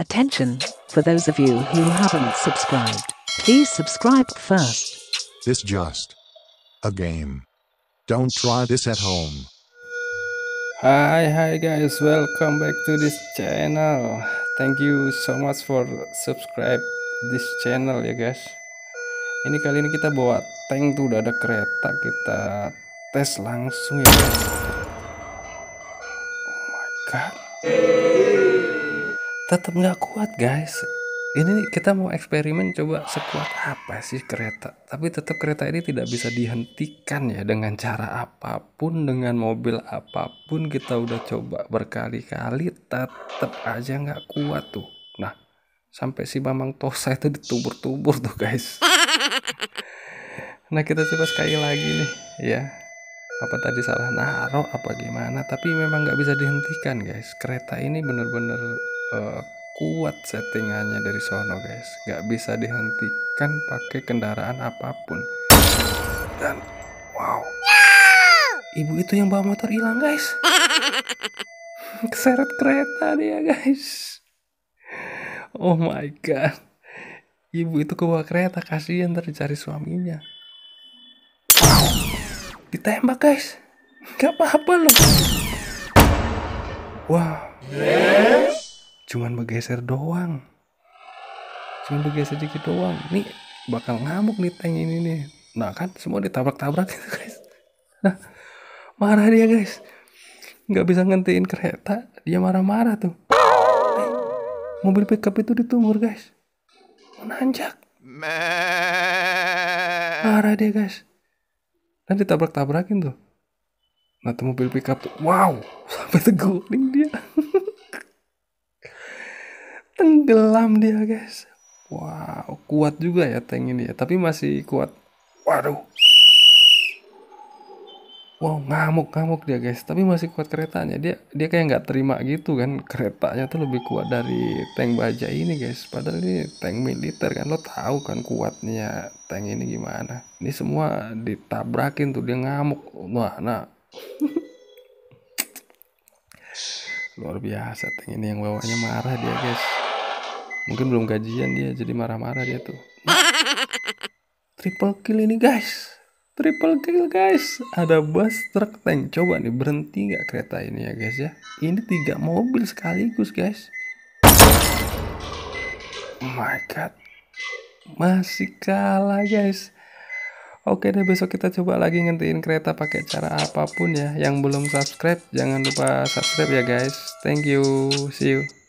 Attention, for those of you who haven't subscribed, please subscribe first. This just a game. Don't try this at home. Hi, hi guys, welcome back to this channel. Thank you so much for subscribe this channel ya guys. Ini kali ini kita bawa tank tuh udah ada kereta kita tes langsung ya guys. Oh my god. Tetap nggak kuat guys. Ini kita mau eksperimen coba sekuat apa sih kereta. Tapi tetap kereta ini tidak bisa dihentikan ya dengan cara apa pun, dengan mobil apa pun kita udah coba berkali-kali, tetap aja nggak kuat tuh. Nah, sampai si Bambang Tosa itu ditubur-tubur tuh guys. Nah kita coba sekali lagi nih ya. Apa tadi salah naruh apa gimana? Tapi memang nggak bisa dihentikan guys. Kereta ini bener-bener uh, kuat settingannya dari sono guys. Nggak bisa dihentikan pakai kendaraan apa pun. Dan wow. Ibu itu yang bawa motor hilang guys. Keseret kereta dia guys. Oh my god. Ibu itu ke bawah kereta kasihan ntar dicari suaminya. Ditembak guys. Nggak apa-apa loh. Wow cuman bergeser doang. Cuman bergeser dikit doang. Nih bakal ngamuk nih tank ini nih. Nah kan semua ditabrak-tabrak gitu guys. Nah marah dia guys. Nggak bisa ngentiin kereta. Dia marah-marah tuh. Hey, mobil pickup itu ditumur guys. Menanjak. Marah dia guys. Dan ditabrak-tabrakin tuh. Nah tuh mobil pickup tuh. Wow sampai teguling dia tenggelam dia guys. Wow kuat juga ya tank ini ya. Tapi masih kuat. Waduh. Wow ngamuk ngamuk dia guys. Tapi masih kuat keretanya. Dia dia kayak nggak terima gitu kan. Keretanya tuh lebih kuat dari tank baja ini guys. Padahal ini tank militer kan. Lo tahu kan kuatnya tank ini gimana. Ini semua ditabrakin tuh dia ngamuk. Wah nah. Luar biasa tank ini yang bawahnya marah dia guys mungkin belum gajian dia jadi marah-marah dia tuh triple kill ini guys triple kill guys ada bus truk tank coba nih berhenti nggak kereta ini ya guys ya ini tiga mobil sekaligus guys oh my god masih kalah guys Oke deh besok kita coba lagi ngentiin kereta pakai cara apa pun ya. Yang belum subscribe jangan lupa subscribe ya guys. Thank you. See you.